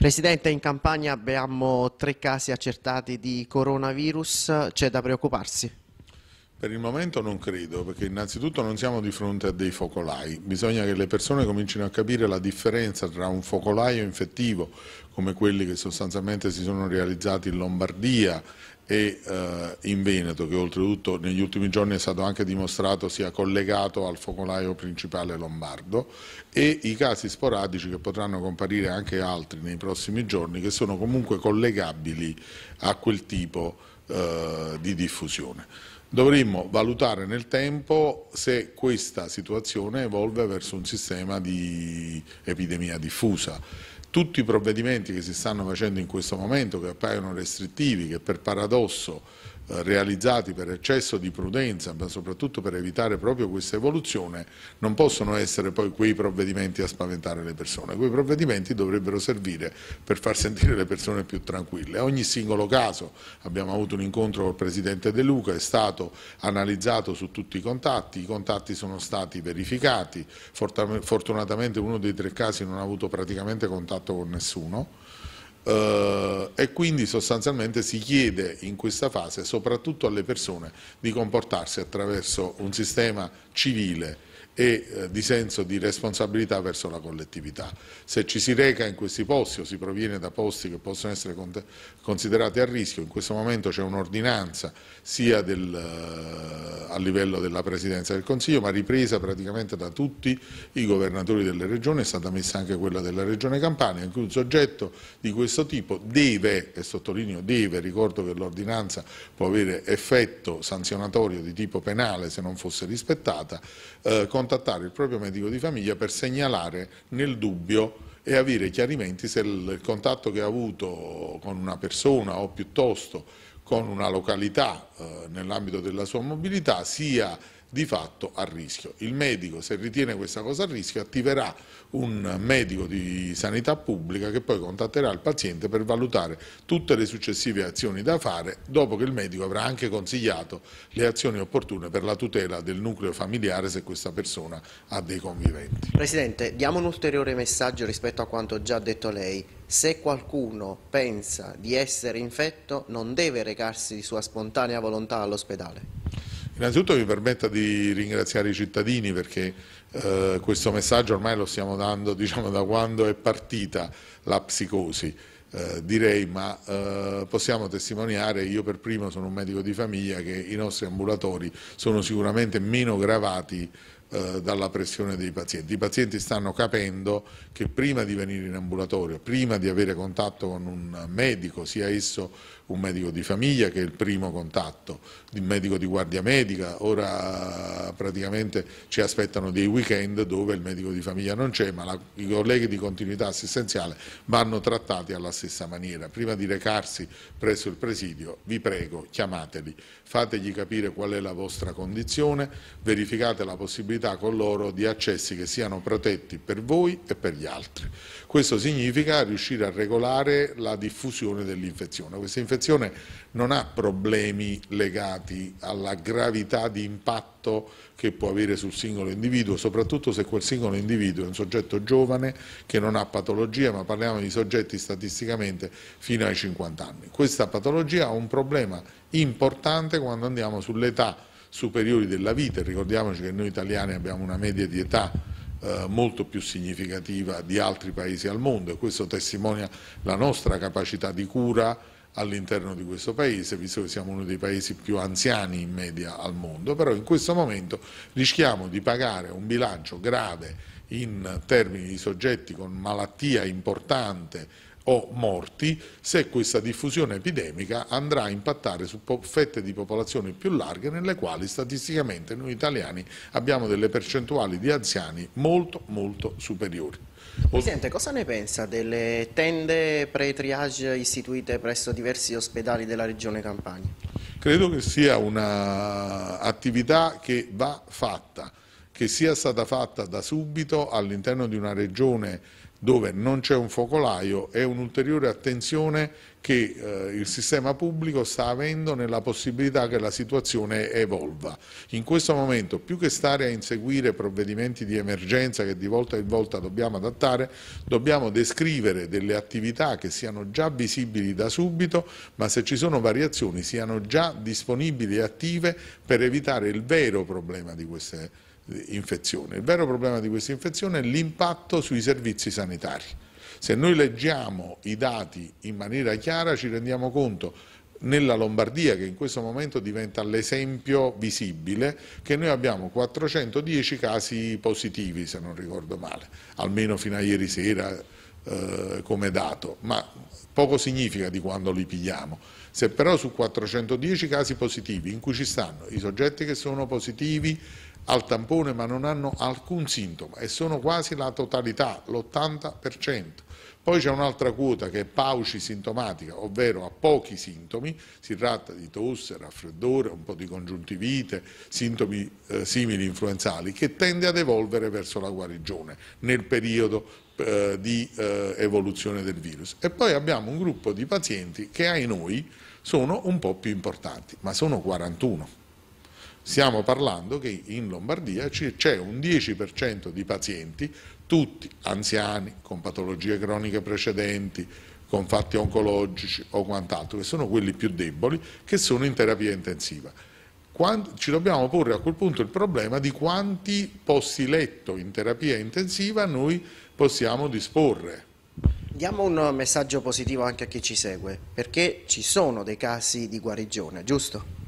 Presidente, in campagna abbiamo tre casi accertati di coronavirus, c'è da preoccuparsi? Per il momento non credo, perché innanzitutto non siamo di fronte a dei focolai, bisogna che le persone comincino a capire la differenza tra un focolaio infettivo, come quelli che sostanzialmente si sono realizzati in Lombardia e eh, in Veneto, che oltretutto negli ultimi giorni è stato anche dimostrato sia collegato al focolaio principale lombardo, e i casi sporadici che potranno comparire anche altri nei prossimi giorni, che sono comunque collegabili a quel tipo eh, di diffusione. Dovremmo valutare nel tempo se questa situazione evolve verso un sistema di epidemia diffusa tutti i provvedimenti che si stanno facendo in questo momento, che appaiono restrittivi, che per paradosso realizzati per eccesso di prudenza, ma soprattutto per evitare proprio questa evoluzione, non possono essere poi quei provvedimenti a spaventare le persone. Quei provvedimenti dovrebbero servire per far sentire le persone più tranquille. Ogni singolo caso abbiamo avuto un incontro col Presidente De Luca, è stato analizzato su tutti i contatti, i contatti sono stati verificati, fortunatamente uno dei tre casi non ha avuto praticamente contatto con nessuno, Uh, e quindi sostanzialmente si chiede in questa fase soprattutto alle persone di comportarsi attraverso un sistema civile e eh, di senso di responsabilità verso la collettività. Se ci si reca in questi posti o si proviene da posti che possono essere considerati a rischio, in questo momento c'è un'ordinanza sia del, eh, a livello della Presidenza del Consiglio, ma ripresa praticamente da tutti i governatori delle regioni, è stata messa anche quella della Regione Campania, in cui un soggetto di questo tipo deve, e sottolineo deve, ricordo che l'ordinanza può avere effetto sanzionatorio di tipo penale se non fosse rispettata, eh, contattare il proprio medico di famiglia per segnalare nel dubbio e avere chiarimenti se il contatto che ha avuto con una persona o piuttosto con una località eh, nell'ambito della sua mobilità sia di fatto a rischio. Il medico, se ritiene questa cosa a rischio, attiverà un medico di sanità pubblica che poi contatterà il paziente per valutare tutte le successive azioni da fare dopo che il medico avrà anche consigliato le azioni opportune per la tutela del nucleo familiare se questa persona ha dei conviventi. Presidente, diamo un ulteriore messaggio rispetto a quanto già detto lei. Se qualcuno pensa di essere infetto non deve recarsi di sua spontanea volontà all'ospedale. Innanzitutto mi permetta di ringraziare i cittadini perché eh, questo messaggio ormai lo stiamo dando diciamo, da quando è partita la psicosi. Eh, direi, ma eh, possiamo testimoniare, io per primo sono un medico di famiglia, che i nostri ambulatori sono sicuramente meno gravati eh, dalla pressione dei pazienti. I pazienti stanno capendo che prima di venire in ambulatorio, prima di avere contatto con un medico, sia esso un medico di famiglia che è il primo contatto, il medico di guardia medica, ora praticamente ci aspettano dei weekend dove il medico di famiglia non c'è, ma la, i colleghi di continuità assistenziale vanno trattati alla stessa maniera. Prima di recarsi presso il presidio, vi prego, chiamateli, fategli capire qual è la vostra condizione, verificate la possibilità con loro di accessi che siano protetti per voi e per gli altri. Questo significa riuscire a regolare la diffusione dell'infezione. Questa infezione non ha problemi legati alla gravità di impatto che può avere sul singolo individuo, soprattutto se quel singolo individuo è un soggetto giovane che non ha patologia, ma parliamo di soggetti statisticamente fino ai 50 anni. Questa patologia ha un problema importante quando andiamo sull'età superiori della vita, ricordiamoci che noi italiani abbiamo una media di età eh, molto più significativa di altri paesi al mondo e questo testimonia la nostra capacità di cura all'interno di questo paese, visto che siamo uno dei paesi più anziani in media al mondo, però in questo momento rischiamo di pagare un bilancio grave in termini di soggetti con malattia importante o morti se questa diffusione epidemica andrà a impattare su fette di popolazione più larghe nelle quali statisticamente noi italiani abbiamo delle percentuali di anziani molto molto superiori. Presidente, cosa ne pensa delle tende pre-triage istituite presso diversi ospedali della Regione Campania? Credo che sia un'attività che va fatta, che sia stata fatta da subito all'interno di una regione dove non c'è un focolaio è un'ulteriore attenzione che eh, il sistema pubblico sta avendo nella possibilità che la situazione evolva. In questo momento più che stare a inseguire provvedimenti di emergenza che di volta in volta dobbiamo adattare, dobbiamo descrivere delle attività che siano già visibili da subito, ma se ci sono variazioni siano già disponibili e attive per evitare il vero problema di queste infezioni. Il vero problema di questa infezione è l'impatto sui servizi sanitari. Se noi leggiamo i dati in maniera chiara ci rendiamo conto nella Lombardia, che in questo momento diventa l'esempio visibile, che noi abbiamo 410 casi positivi, se non ricordo male, almeno fino a ieri sera eh, come dato, ma poco significa di quando li pigliamo. Se però su 410 casi positivi, in cui ci stanno i soggetti che sono positivi al tampone ma non hanno alcun sintomo e sono quasi la totalità, l'80%. Poi c'è un'altra quota che è pauci sintomatica, ovvero a pochi sintomi, si tratta di tosse, raffreddore, un po' di congiuntivite, sintomi eh, simili influenzali, che tende ad evolvere verso la guarigione nel periodo eh, di eh, evoluzione del virus. E poi abbiamo un gruppo di pazienti che ai noi sono un po' più importanti, ma sono 41. Stiamo parlando che in Lombardia c'è un 10% di pazienti, tutti anziani, con patologie croniche precedenti, con fatti oncologici o quant'altro, che sono quelli più deboli, che sono in terapia intensiva. Quando, ci dobbiamo porre a quel punto il problema di quanti posti letto in terapia intensiva noi possiamo disporre. Diamo un messaggio positivo anche a chi ci segue, perché ci sono dei casi di guarigione, giusto?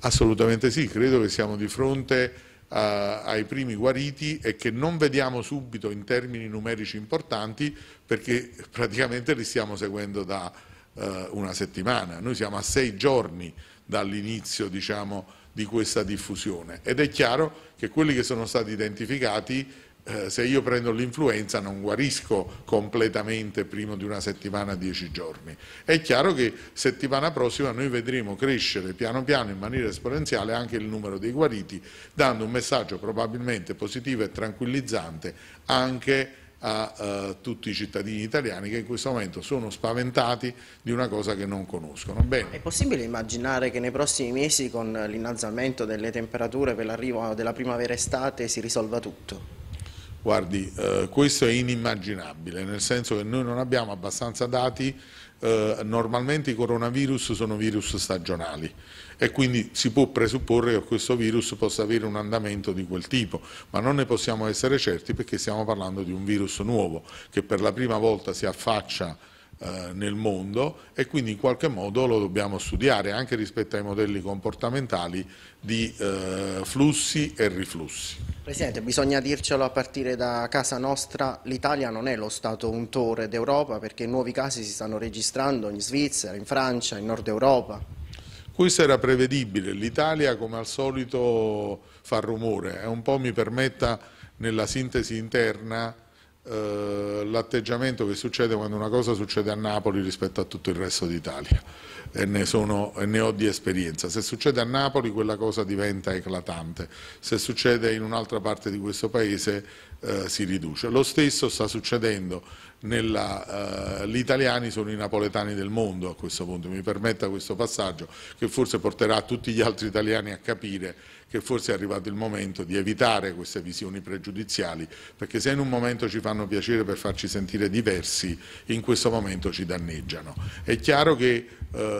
Assolutamente sì, credo che siamo di fronte a, ai primi guariti e che non vediamo subito in termini numerici importanti perché praticamente li stiamo seguendo da uh, una settimana. Noi siamo a sei giorni dall'inizio diciamo, di questa diffusione ed è chiaro che quelli che sono stati identificati eh, se io prendo l'influenza non guarisco completamente prima di una settimana, dieci giorni. È chiaro che settimana prossima noi vedremo crescere piano piano in maniera esponenziale anche il numero dei guariti, dando un messaggio probabilmente positivo e tranquillizzante anche a uh, tutti i cittadini italiani che in questo momento sono spaventati di una cosa che non conoscono. Bene. È possibile immaginare che nei prossimi mesi con l'innalzamento delle temperature per l'arrivo della primavera-estate si risolva tutto? Guardi, eh, questo è inimmaginabile, nel senso che noi non abbiamo abbastanza dati, eh, normalmente i coronavirus sono virus stagionali e quindi si può presupporre che questo virus possa avere un andamento di quel tipo, ma non ne possiamo essere certi perché stiamo parlando di un virus nuovo che per la prima volta si affaccia nel mondo e quindi in qualche modo lo dobbiamo studiare anche rispetto ai modelli comportamentali di eh, flussi e riflussi. Presidente, bisogna dircelo a partire da casa nostra, l'Italia non è lo Stato untore d'Europa perché nuovi casi si stanno registrando in Svizzera, in Francia, in Nord Europa. Questo era prevedibile, l'Italia come al solito fa rumore, è un po' mi permetta nella sintesi interna eh, l'atteggiamento che succede quando una cosa succede a Napoli rispetto a tutto il resto d'Italia e ne, sono, e ne ho di esperienza. Se succede a Napoli quella cosa diventa eclatante, se succede in un'altra parte di questo paese eh, si riduce. Lo stesso sta succedendo nella, eh, gli italiani sono i napoletani del mondo a questo punto, mi permetta questo passaggio che forse porterà tutti gli altri italiani a capire che forse è arrivato il momento di evitare queste visioni pregiudiziali, perché se in un momento ci fanno piacere per farci sentire diversi, in questo momento ci danneggiano. È chiaro che eh,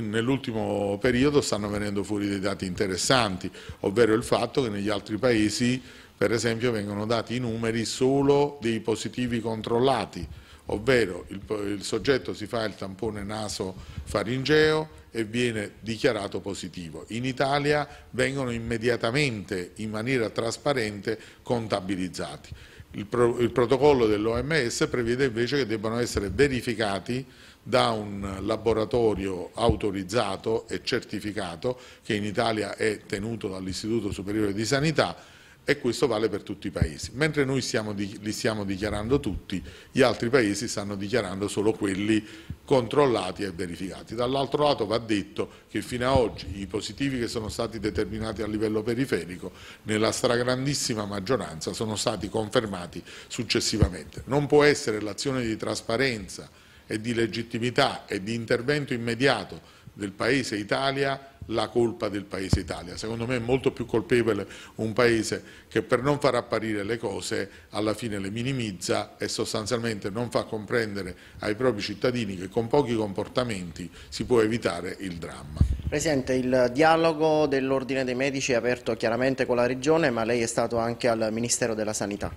nell'ultimo periodo stanno venendo fuori dei dati interessanti, ovvero il fatto che negli altri paesi per esempio vengono dati i numeri solo dei positivi controllati, ovvero il, il soggetto si fa il tampone naso faringeo e viene dichiarato positivo. In Italia vengono immediatamente, in maniera trasparente, contabilizzati. Il, pro, il protocollo dell'OMS prevede invece che debbano essere verificati da un laboratorio autorizzato e certificato che in Italia è tenuto dall'Istituto Superiore di Sanità e questo vale per tutti i paesi. Mentre noi stiamo li stiamo dichiarando tutti, gli altri paesi stanno dichiarando solo quelli controllati e verificati. Dall'altro lato va detto che fino ad oggi i positivi che sono stati determinati a livello periferico nella stragrandissima maggioranza sono stati confermati successivamente. Non può essere l'azione di trasparenza e di legittimità e di intervento immediato del Paese Italia la colpa del Paese Italia. Secondo me è molto più colpevole un Paese che per non far apparire le cose alla fine le minimizza e sostanzialmente non fa comprendere ai propri cittadini che con pochi comportamenti si può evitare il dramma. Presidente, il dialogo dell'Ordine dei Medici è aperto chiaramente con la Regione, ma lei è stato anche al Ministero della Sanità.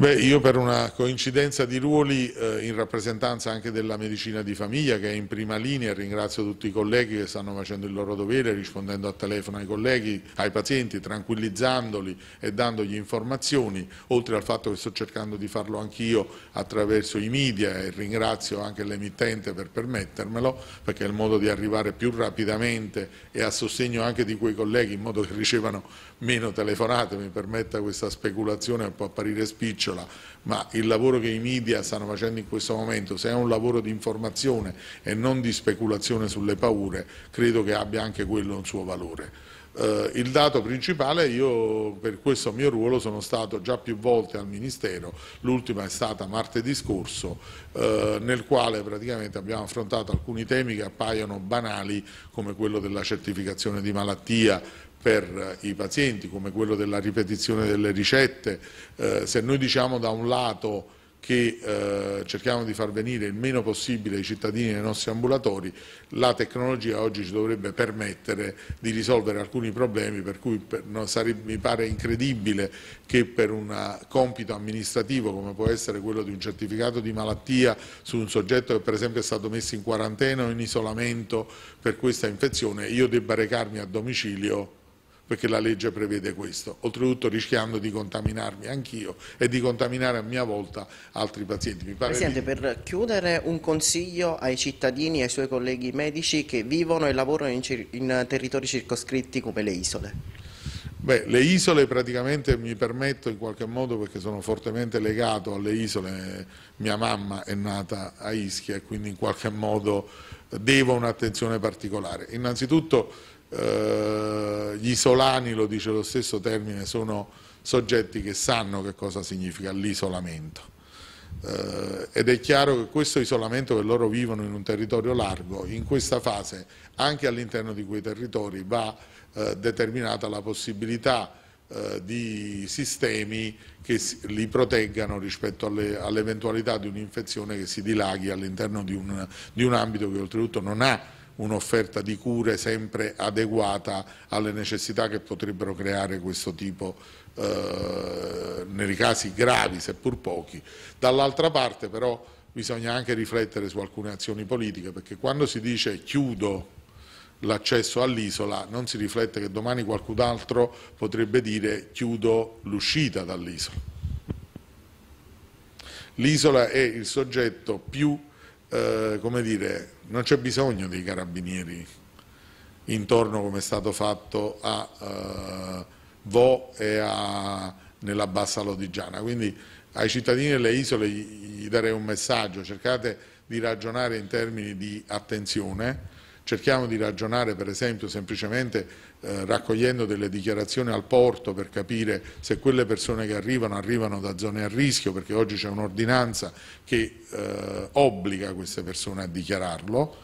Beh, io per una coincidenza di ruoli eh, in rappresentanza anche della medicina di famiglia che è in prima linea, ringrazio tutti i colleghi che stanno facendo il loro dovere rispondendo a telefono ai colleghi, ai pazienti, tranquillizzandoli e dandogli informazioni, oltre al fatto che sto cercando di farlo anch'io attraverso i media e ringrazio anche l'emittente per permettermelo, perché è il modo di arrivare più rapidamente e a sostegno anche di quei colleghi in modo che ricevano meno telefonate, mi permetta questa speculazione, può apparire spiccio briciola, ma il lavoro che i media stanno facendo in questo momento, se è un lavoro di informazione e non di speculazione sulle paure, credo che abbia anche quello un suo valore. Uh, il dato principale, io per questo mio ruolo sono stato già più volte al Ministero, l'ultima è stata martedì scorso, uh, nel quale praticamente abbiamo affrontato alcuni temi che appaiono banali come quello della certificazione di malattia per i pazienti come quello della ripetizione delle ricette, eh, se noi diciamo da un lato che eh, cerchiamo di far venire il meno possibile i cittadini nei nostri ambulatori, la tecnologia oggi ci dovrebbe permettere di risolvere alcuni problemi per cui per, no, sarebbe, mi pare incredibile che per un compito amministrativo come può essere quello di un certificato di malattia su un soggetto che per esempio è stato messo in quarantena o in isolamento per questa infezione io debba recarmi a domicilio perché la legge prevede questo, oltretutto rischiando di contaminarmi anch'io e di contaminare a mia volta altri pazienti. Presidente, per chiudere un consiglio ai cittadini e ai suoi colleghi medici che vivono e lavorano in, in territori circoscritti come le isole. Beh, le isole praticamente mi permetto in qualche modo perché sono fortemente legato alle isole, mia mamma è nata a Ischia e quindi in qualche modo devo un'attenzione particolare. Innanzitutto eh, gli isolani, lo dice lo stesso termine, sono soggetti che sanno che cosa significa l'isolamento. Eh, ed è chiaro che questo isolamento che loro vivono in un territorio largo, in questa fase anche all'interno di quei territori va eh, determinata la possibilità eh, di sistemi che li proteggano rispetto all'eventualità all di un'infezione che si dilaghi all'interno di, di un ambito che oltretutto non ha un'offerta di cure sempre adeguata alle necessità che potrebbero creare questo tipo eh, nei casi gravi, seppur pochi. Dall'altra parte però bisogna anche riflettere su alcune azioni politiche perché quando si dice chiudo l'accesso all'isola non si riflette che domani qualcun altro potrebbe dire chiudo l'uscita dall'isola. L'isola è il soggetto più eh, come dire, non c'è bisogno dei carabinieri intorno come è stato fatto a eh, Vo e a, nella Bassa Lodigiana. Quindi ai cittadini delle isole gli, darei un messaggio, cercate di ragionare in termini di attenzione, cerchiamo di ragionare per esempio semplicemente eh, raccogliendo delle dichiarazioni al porto per capire se quelle persone che arrivano arrivano da zone a rischio perché oggi c'è un'ordinanza che eh, obbliga queste persone a dichiararlo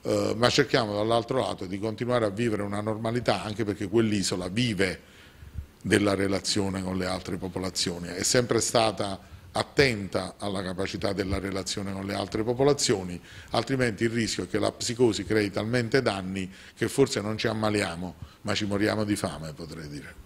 eh, ma cerchiamo dall'altro lato di continuare a vivere una normalità anche perché quell'isola vive della relazione con le altre popolazioni, è sempre stata attenta alla capacità della relazione con le altre popolazioni, altrimenti il rischio è che la psicosi crei talmente danni che forse non ci ammaliamo, ma ci moriamo di fame, potrei dire.